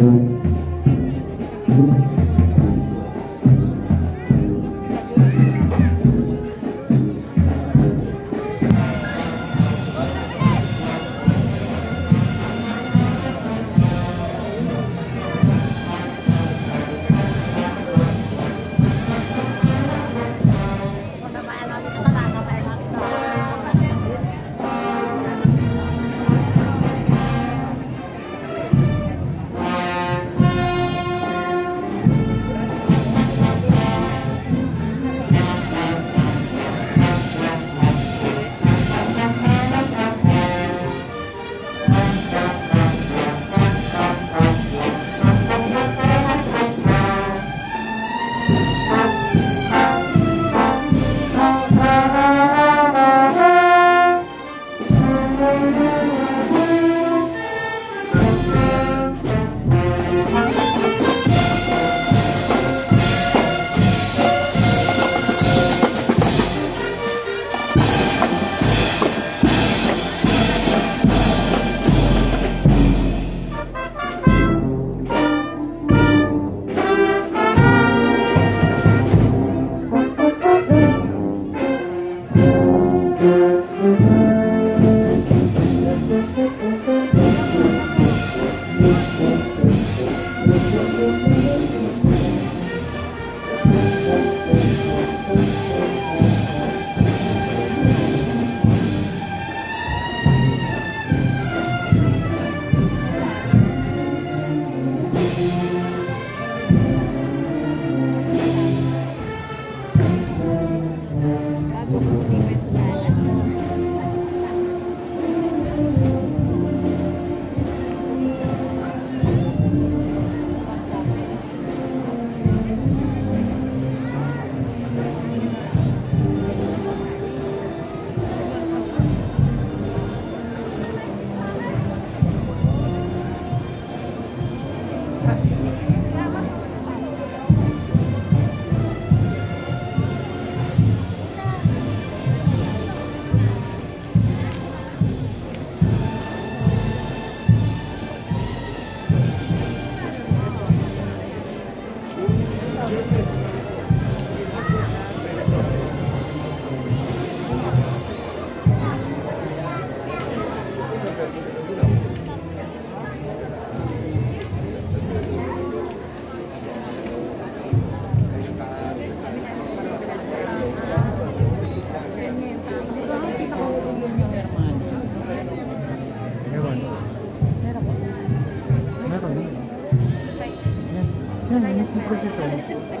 Música Meron. Meron. Yan. Yan, mismo prosesyon.